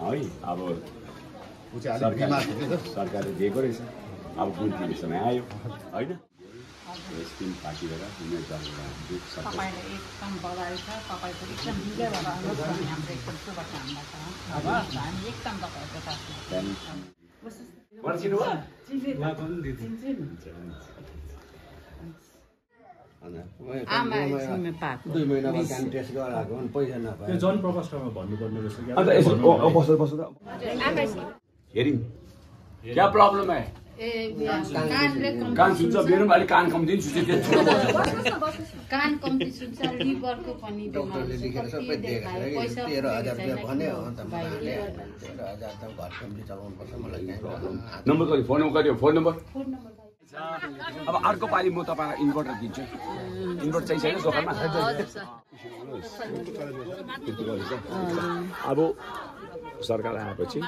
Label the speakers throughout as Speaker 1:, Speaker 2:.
Speaker 1: है। अब सरकारले दिएको रहेछ अब गुन्तीको समय आयो होइन? पार्टीबाट
Speaker 2: तपाईँले एकदम बधाई छ तपाईँको एकदम मिलेर आउनुहोस् भन्ने हाम्रो एकदम शुभकामना छ। हवस् हामी एकदम तपाईँहरूको
Speaker 1: हेरिङ क्या। प्रब्लम है? कान सुन्छ मेरो पनि अलिक कान कम्ती सुन्छ
Speaker 2: कान कम्ती सुन्छ लिभरको पनि
Speaker 3: डक्टरले लेखेर सबै देखाएर कि
Speaker 2: पैसा
Speaker 3: तेह्र हजार रुपियाँ
Speaker 2: छैन
Speaker 3: भन्यो अन्त तेह्र हजार त घर फ्यामिली चलाउनु पर्छ मलाई
Speaker 1: नम्बर कति फोन नम्बर कति हो? Phone number?
Speaker 2: फोन नम्बर
Speaker 1: अब अर्को पालि म तपाईँलाई इन्भर्टर दिन्छु इन्भर्टर चाहिँ छैन दोकानमा। अब सरकार आएपछि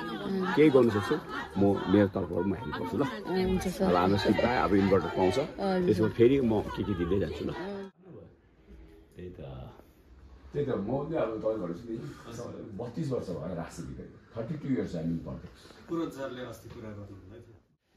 Speaker 1: केही गर्नु सक्छु। म मेरो तर्फबाट म हेल्प गर्छु ल।
Speaker 4: हुन्छ सर।
Speaker 1: अब हाम्रो पायो अब इन्भर्टर पाउँछ। त्यसमा फेरि म के के दिँदै जान्छु ल। त्यही त। त्यही त। म पनि अब तपाईँ भनेपछि नि बत्तिस वर्ष भयो राष्ट्र बितेको थर्टी टू इयर्स हामी
Speaker 5: पुरन सरले अस्ति कुरा गर्नु हुँदै थियो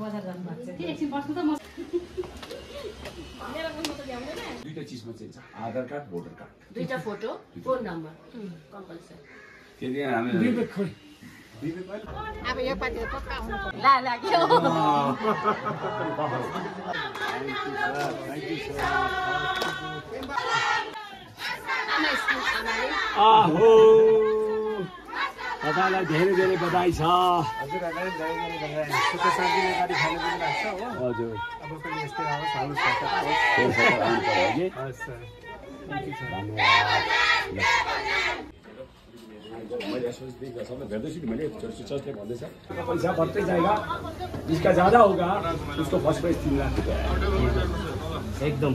Speaker 2: बजार जानुभएको छ कि एकछिन बस्नु त म
Speaker 1: दुईटा चिजमा चाहिन्छ आधार कार्ड भोटर कार्ड
Speaker 4: दुईटा फोटो फोन नम्बर कम्पलसरी
Speaker 2: अब यो पालि त पक्का आउनु
Speaker 4: ला लाग्यो आमा स्किम आमाले
Speaker 1: वाला धेरै धेरै बधाई छ। जिसका ज़्यादा होगा उसको फ़र्स्ट प्राइज तीन लाख रुपया।
Speaker 5: एकदम।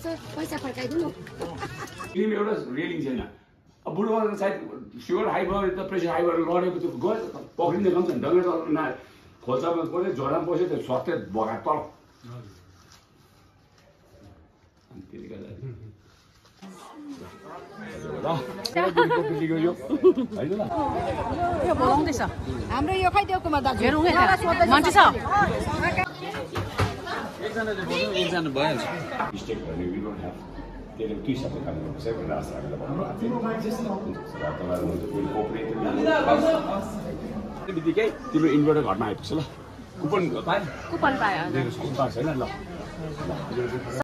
Speaker 4: यसो पैसा फर्काइदिनु
Speaker 1: क्रिम एउटा रेलिङ छैन अब बुढोमा सायद सुगर हाई भयो त प्रेसर हाई भएर लडेको त्यो गयो त पक्रिँदै गन्छ नि खोल्सामा झोडामा त्यो स्वास्थ्य भगा तल त्यसले
Speaker 2: हाम्रो यो खै देउकुमा दाजु हेरौँ है मान्छे छ
Speaker 6: एकजना भइहाल्छ
Speaker 1: मिस्टेक भने वी डोन्ट ह्याभ त्यसले दुई सबै काम गर्नुपर्छ है भनेर आशा राखेर भन्नुभएको बित्तिकै तिम्रो इन्भर्टर घरमा आइपुग्छ ल कुपन पाएँ
Speaker 4: कुपन पायो।
Speaker 1: कुपन छैन ल।